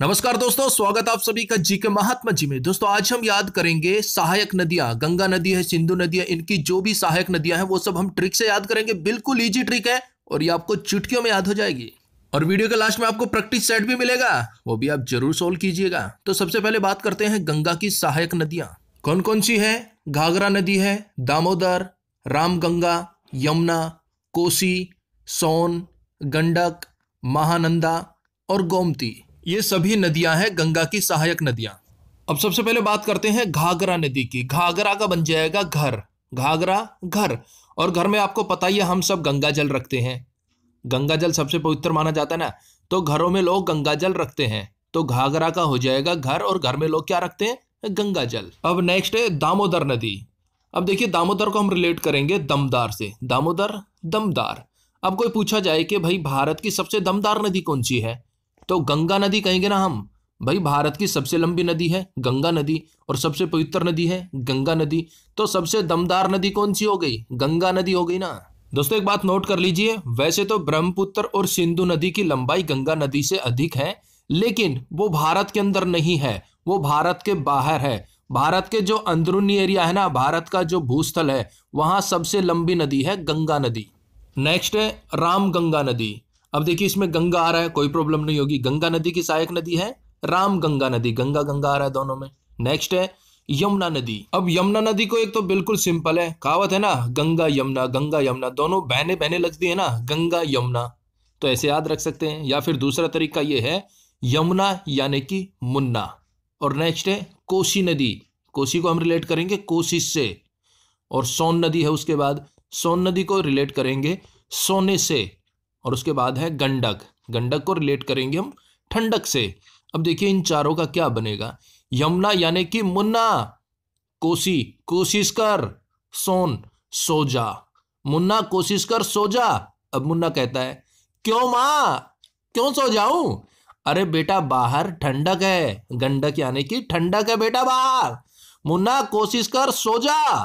नमस्कार दोस्तों, स्वागत आप सभी का जी के महात्मा जी में। दोस्तों, आज हम याद करेंगे सहायक नदियाँ, गंगा नदी है, सिंधु नदी है, इनकी जो भी सहायक नदियाँ हैं, वो सब हम ट्रिक से याद करेंगे। बिल्कुल इजी ट्रिक है और ये आपको चुटकियों में याद हो जाएगी। और वीडियो के लास्ट में आपको प्रैक्टिस सेट भी मिलेगा, वो भी आप ज़रूर सोल्व कीजिएगा। तो सबसे पहले बात करते हैं गंगा की सहायक नदियाँ। कौन कौन सी है? घाघरा नदी है, दामोदर, रामगंगा, यमुना, कोसी, सोन, गंडक, महानंदा और गोमती। ये सभी नदियाँ हैं, गंगा की सहायक नदियाँ। अब सबसे पहले बात करते हैं घाघरा नदी की। घाघरा का बन जाएगा घर। घाघरा घर। और घर में आपको पता ही है, हम सब गंगा जल रखते हैं। गंगा जल सबसे पवित्र माना जाता है ना? तो घरों में लोग गंगा जल रखते हैं। तो घाघरा का हो जाएगा घर और घर में लोग क्या रखते हैं? गंगा जल। अब नेक्स्ट है दामोदर नदी। अब देखिए दामोदर को हम रिलेट करेंगे दमदार से। दामोदर, दमदार। अब कोई पूछा जाए कि भाई भारत की सबसे दमदार नदी कौन सी है? तो गंगा नदी कहेंगे ना हम, भाई भारत की सबसे लंबी नदी है, गंगा नदी, और सबसे पवित्र नदी है गंगा नदी। तो सबसे दमदार नदी कौन सी हो गई? गंगा नदी हो गई ना। दोस्तों, एक बात नोट कर लीजिए, वैसे तो ब्रह्मपुत्र और सिंधु नदी की लंबाई गंगा नदी से अधिक है, लेकिन वो भारत के अंदर नहीं है, वो भारत के बाहर है। भारत के जो अंदरूनी एरिया है ना, भारत का जो भूस्थल है, वहाँ सबसे लंबी नदी है गंगा नदी। नेक्स्ट है राम गंगा नदी। अब देखिए, इसमें गंगा आ रहा है, कोई प्रॉब्लम नहीं होगी। गंगा नदी की सहायक नदी है, राम गंगा नदी, गंगा गंगा आ रहा है दोनों में। नेक्स्ट है, यमुना नदी। अब यमुना नदी को एक तो बिल्कुल सिंपल है, कहावत है ना, गंगा यमुना गंगा यमुना, दोनों बहने बहने लगती है ना, गंगा यमुना। तो ऐसे याद रख सकते हैं। या फिर दूसरा तरीका ये है, यमुना यानी कि मुन्ना। और नेक्स्ट है, कोसी नदी। कोसी को हम रिलेट करेंगे कोशिश से। और सोन नदी है उसके बाद। सोन नदी को रिलेट करेंगे सोने से। और उसके बाद है गंडक। गंडक को रिलेट करेंगे हम ठंडक से। अब देखिए इन चारों का क्या बनेगा? यमुना यानी कि मुन्ना। कोसी कोशिश कर सोन, सोजा। मुन्ना कोशिश कर सो जा अब मुन्ना कहता है, क्यों माँ? क्यों सो जाऊँ अरे बेटा, बाहर ठंडक है। गंडक यानी कि ठंडक है बेटा, बाहर। मुन्ना कोशिश कर सो जा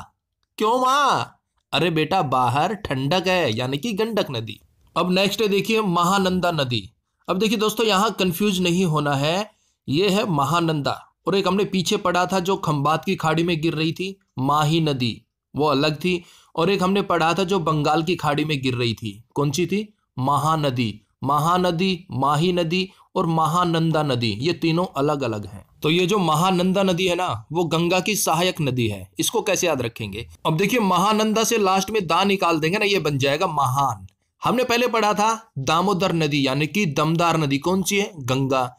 क्यों माँ? अरे बेटा, बाहर ठंडक है, यानी कि गंडक नदी। अब नेक्स्ट है, देखिए, महानंदा नदी। अब देखिए दोस्तों, यहाँ कंफ्यूज नहीं होना है। ये है महानंदा। और एक हमने पीछे पढ़ा था जो खंबात की खाड़ी में गिर रही थी, माही नदी। वो अलग थी। और एक हमने पढ़ा था जो बंगाल की खाड़ी में गिर रही थी। कौन सी थी? महानदी। महानदी, माही नदी और महानंदा नदी। ये तीनों अलग अलग हैं। तो ये जो महानंदा नदी है ना, वो गंगा की सहायक नदी है। इसको कैसे याद रखेंगे? अब देखिए, महानंदा से लास्ट में दा निकाल देंगे ना, ये बन जाएगा महान। हमने पहले पढ़ा था दामोदर नदी, यानी कि दमदार नदी कौन सी है? गंगा।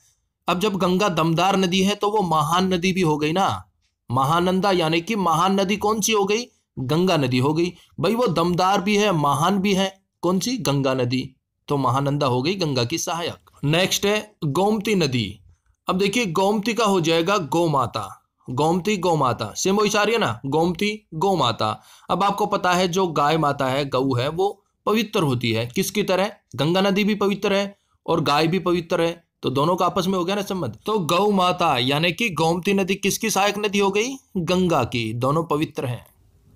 अब जब गंगा दमदार नदी है तो वो महान नदी भी हो गई ना। महानंदा, यानी कि महान नदी कौन सी हो गई? गंगा नदी हो गई। भाई, वो दमदार भी है, महान भी है। कौन सी? गंगा नदी। तो महानंदा हो गई गंगा की सहायक। नेक्स्ट है, गोमती नदी। अब देखिए, गोमती का हो जाएगा गौ माता गोमती। गौ माता वही सारी है ना? गोमती गौ माता अब आपको पता है, जो गाय माता है, गऊ है, वो पवित्र होती है। किसकी तरह? गंगा नदी भी पवित्र है और गाय भी पवित्र है। तो दोनों का आपस में हो गया ना संबंध? तो गौ माता, यानी कि गोमती नदी किसकी सहायक नदी हो गई? गंगा की। दोनों पवित्र हैं।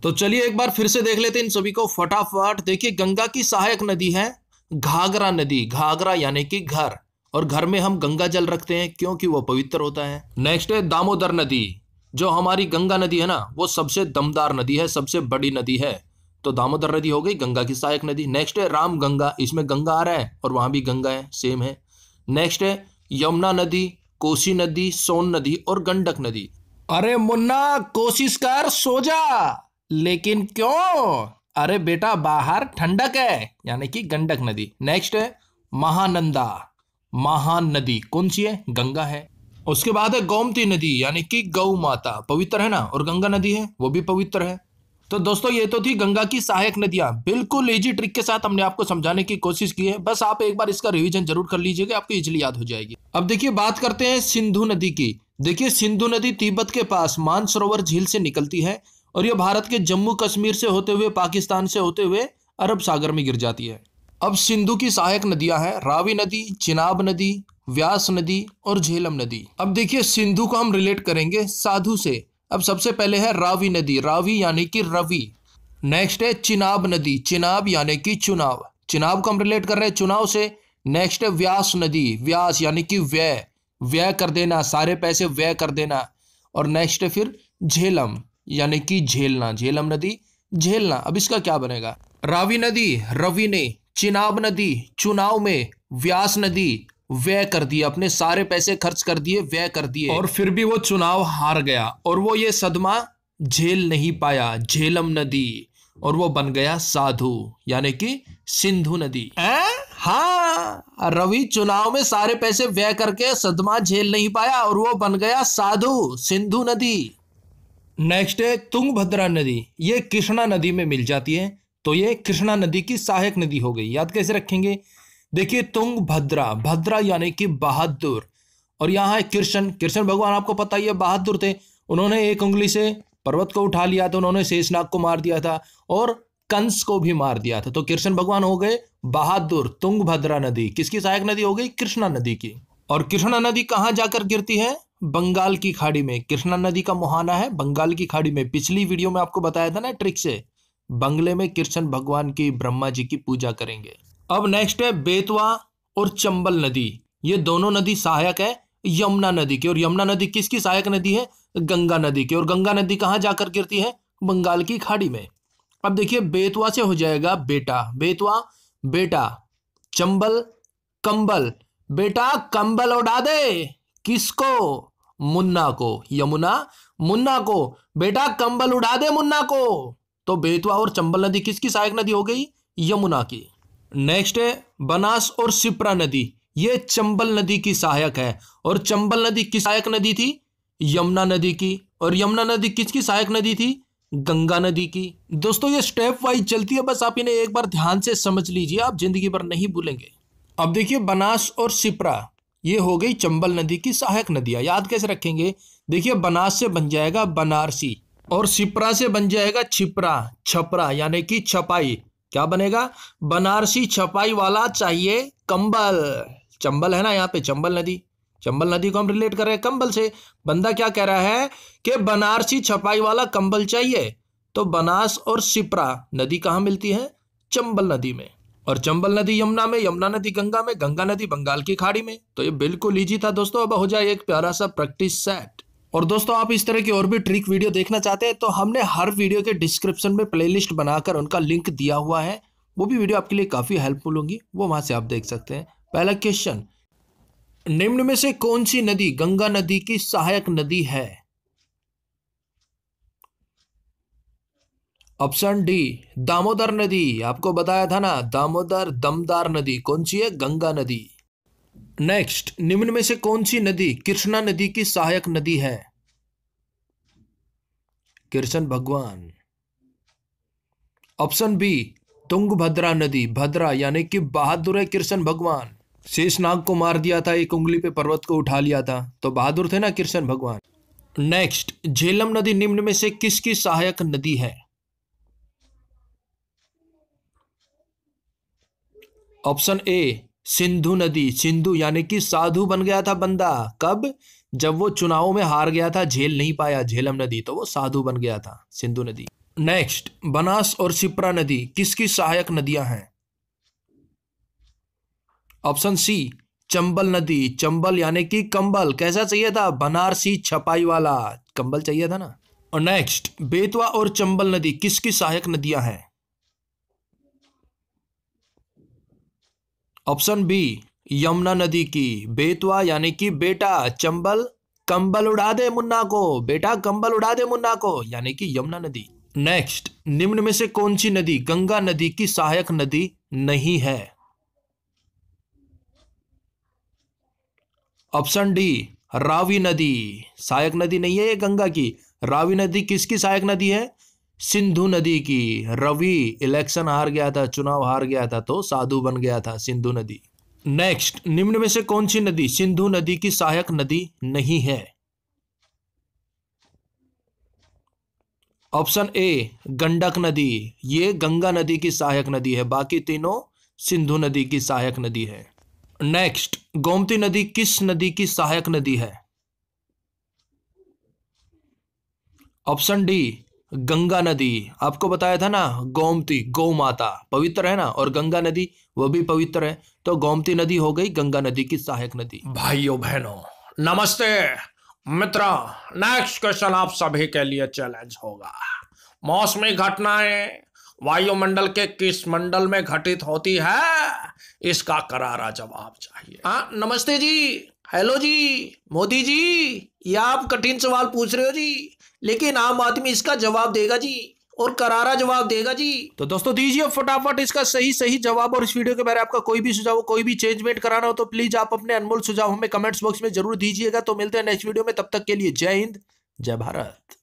तो चलिए एक बार फिर से देख लेते हैं इन सभी को फटाफट। देखिए, गंगा की सहायक नदी है घाघरा नदी। घाघरा यानी कि घर। और घर में हम गंगा जल रखते हैं क्योंकि वो पवित्र होता है। नेक्स्ट है दामोदर नदी। जो हमारी गंगा नदी है ना, वो सबसे दमदार नदी है, सबसे बड़ी नदी है। तो दामोदर नदी हो गई, गंगा की सहायक नदी। नेक्स्ट है, राम गंगा। इसमें गंगा आ रहा है और वहाँ भी गंगा है सेम है। नेक्स्ट है, यमुना नदी, कोसी नदी, सोन नदी और गंडक नदी। अरे मुन्ना, कोशिश कर सो जा लेकिन क्यों? अरे बेटा, बाहर ठंडक है, यानी कि गंडक नदी। नेक्स्ट है, महानंदा। महान नदी, कौन सी है? गंगा है। उसके बाद है, गोमती नदी, यानी कि गौ माता। पवित्र है ना? और गंगा नदी है, वो भी पवित्र है। तो दोस्तों, ये तो थी गंगा की सहायक नदियाँ। बिल्कुल इजी ट्रिक के साथ हमने आपको समझाने की कोशिश की है। बस आप एक बार इसका रिवीजन ज़रूर कर लीजिएगा, आपको इजिली याद हो जाएगी। अब देखिए, बात करते हैं सिंधु नदी की। देखिए, सिंधु नदी तिब्बत के पास मानसरोवर झील से निकलती है और यह भारत के जम्मू कश्मीर से होते हुए, पाकिस्तान से होते हुए अरब सागर में गिर जाती है। अब सिंधु की सहायक नदियाँ हैं रावी नदी, चिनाब नदी, व्यास नदी और झेलम नदी। अब देखिए, सिंधु को हम रिलेट करेंगे साधु से। अब सबसे पहले है रावी नदी। रावी यानी कि रवि। नेक्स्ट है चिनाब नदी। चिनाब यानी कि चुनाव। चिनाब को हम रिलेट कर रहे हैं चुनाव से। नेक्स्ट है व्यास नदी। व्यास यानी कि व्यय। व्यय कर देना। सारे पैसे व्यय कर देना। और नेक्स्ट है फिर झेलम। यानी कि झेलना। झेलम नदी। झेलना। अब इसका क्या बनेगा? रावी नदी। रवि ने चिनाब नदी। चुनाव में व्यास नदी। व्यय कर दिया, अपने सारे पैसे खर्च कर दिए, व्यय कर दिए। और फिर भी वो चुनाव हार गया और वो ये सदमा झेल नहीं पाया, झेलम नदी, और वो बन गया साधु, यानी कि सिंधु नदी। हाँ रवि चुनाव में सारे पैसे व्यय करके सदमा झेल नहीं पाया और वो बन गया साधु, सिंधु नदी। नेक्स्ट है, तुंगभद्रा नदी। ये कृष्णा नदी में मिल जाती है तो ये कृष्णा नदी की सहायक नदी हो गई। याद कैसे रखेंगे? देखिए तुंग भद्रा भद्रा यानी कि बहादुर। और यहाँ है कृष्ण। कृष्ण भगवान आपको पता ही है, बहादुर थे। उन्होंने एक उंगली से पर्वत को उठा लिया था, उन्होंने शेषनाग को मार दिया था और कंस को भी मार दिया था। तो कृष्ण भगवान हो गए बहादुर, तुंगभद्रा नदी। किसकी सहायक नदी हो गई? कृष्णा नदी की। और कृष्णा नदी कहाँ जाकर गिरती है? बंगाल की खाड़ी में। कृष्णा नदी का मुहाना है बंगाल की खाड़ी में। पिछली वीडियो में आपको बताया था ना ट्रिक से। बंगले में कृष्ण भगवान की ब्रह्मा जी की पूजा करेंगे। अब नेक्स्ट है बेतवा और चंबल नदी। ये दोनों नदी सहायक है यमुना नदी की। और यमुना नदी किसकी सहायक नदी है? गंगा नदी की। और गंगा नदी कहाँ जाकर गिरती है? बंगाल की खाड़ी में। अब देखिए, बेतवा से हो जाएगा बेटा। बेतवा, बेटा, चंबल, कंबल। बेटा, कंबल उड़ा दे। किसको? मुन्ना को। यमुना, मुन्ना को। बेटा, कंबल उड़ा दे मुन्ना को। तो बेतवा और चंबल नदी किसकी सहायक नदी हो गई? यमुना की। नेक्स्ट है, बनास और सिप्रा नदी। ये चंबल नदी की सहायक है। और चंबल नदी की सहायक नदी थी? यमुना नदी की। और यमुना नदी किसकी सहायक नदी थी? गंगा नदी की। दोस्तों, ये स्टेप वाइज चलती है, बस आप इन्हें एक बार ध्यान से समझ लीजिए, आप ज़िंदगी भर नहीं भूलेंगे। अब देखिए, बनास और सिपरा, ये हो गई चंबल नदी की सहायक नदियाँ। याद कैसे रखेंगे? देखिए, बनास से बन जाएगा बनारसी और सिपरा से बन जाएगा छिपरा, छपरा, यानी कि छपाई। क्या बनेगा? बनारसी छपाई वाला चाहिए कंबल। चंबल है ना यहाँ पे, चंबल नदी। चंबल नदी को हम रिलेट कर रहे हैं कंबल से। बंदा क्या कह रहा है कि बनारसी छपाई वाला कंबल चाहिए? तो बनास और सिपरा नदी कहाँ मिलती है? चंबल नदी में। और चंबल नदी यमुना में, यमुना नदी गंगा में, गंगा नदी बंगाल की खाड़ी में। तो ये बिल्कुल ईजी था दोस्तों, अब हो जाए एक प्यारा सा प्रैक्टिस सेट और दोस्तों, आप इस तरह की और भी ट्रिक वीडियो देखना चाहते हैं तो हमने हर वीडियो के डिस्क्रिप्शन में प्लेलिस्ट बनाकर उनका लिंक दिया हुआ है। वो भी वीडियो आपके लिए काफ़ी हेल्पफुल होंगी, वो वहाँ से आप देख सकते हैं। पहला क्वेश्चन निम्न में से कौन सी नदी, गंगा नदी की सहायक नदी है? ऑप्शन डी दामोदर नदी। आपको बताया था ना, दामोदर दमदार नदी, कौन सी है? गंगा नदी। नेक्स्ट निम्न में से कौन सी नदी कृष्णा नदी की सहायक नदी है? कृष्ण भगवान। ऑप्शन बी तुंगभद्रा नदी। भद्रा यानी कि बहादुर है कृष्ण भगवान। शेषनाग को मार दिया था, एक उंगली पे पर्वत को उठा लिया था। तो बहादुर थे ना कृष्ण भगवान। नेक्स्ट झेलम नदी निम्न में से किसकी सहायक नदी है? ऑप्शन ए सिंधु नदी, सिंधु यानी कि साधु बन गया था बंदा। कब? जब वो चुनाव में हार गया था, झेल नहीं पाया झेलम नदी तो वो साधु बन गया था, सिंधु नदी। नेक्स्ट बनास और सिप्रा नदी, किसकी सहायक नदियाँ हैं? ऑप्शन सी चंबल नदी। चंबल यानी कि कंबल। कैसा चाहिए था? बनारसी छपाई वाला कंबल चाहिए था ना? और नेक्स्ट बेतवा और चंबल नदी, किसकी सहायक नदियाँ हैं? ऑप्शन बी, यमुना नदी की बेतवा, यानी कि बेटा चंबल, कंबल उड़ा दे मुन्ना को, बेटा कंबल उड़ा दे मुन्ना को, यानी कि यमुना नदी। नेक्स्ट निम्न में से कौन सी नदी, गंगा नदी की सहायक नदी नहीं है? ऑप्शन डी रावी नदी। सहायक नदी नहीं है ये गंगा की। रावी नदी किसकी सहायक नदी है? सिंधु नदी की रवि इलेक्शन हार गया था, चुनाव हार गया था तो साधु बन गया था सिंधु नदी। नेक्स्ट निम्न में से कौन सी नदी? सिंधु नदी की सहायक नदी नहीं है। ऑप्शन ए गंडक नदी। ये गंगा नदी की सहायक नदी है, बाकी तीनों सिंधु नदी की सहायक नदी है। नेक्स्ट गोमती नदी किस नदी की सहायक नदी है? ऑप्शन डी गंगा नदी। आपको बताया था ना, गोमती गौ माता पवित्र है ना? और गंगा नदी, वो भी पवित्र है। तो गोमती नदी हो गई गंगा नदी की सहायक नदी। भाइयों, बहनों, नमस्ते। मित्र नेक्स्ट क्वेश्चन आप सभी के लिए चैलेंज होगा। मौसमी घटनाएँ वायुमंडल के किस मंडल में घटित होती है, इसका करारा जवाब चाहिए। हाँ नमस्ते जी। हेलो जी, मोदी जी, ये आप कठिन सवाल पूछ रहे हो जी? लेकिन आम आदमी इसका जवाब देगा जी और करारा जवाब देगा जी। तो दोस्तों दीजिए फटाफट इसका सही सही जवाब और इस वीडियो के बारे में आपका कोई भी सुझाव, कोई भी चेंजमेंट कराना हो तो प्लीज़ आप अपने अनमोल सुझाव हमें कमेंट्स बॉक्स में ज़रूर दीजिएगा। तो मिलते हैं नेक्स्ट वीडियो में, तब तक के लिए जय हिंद, जय भारत।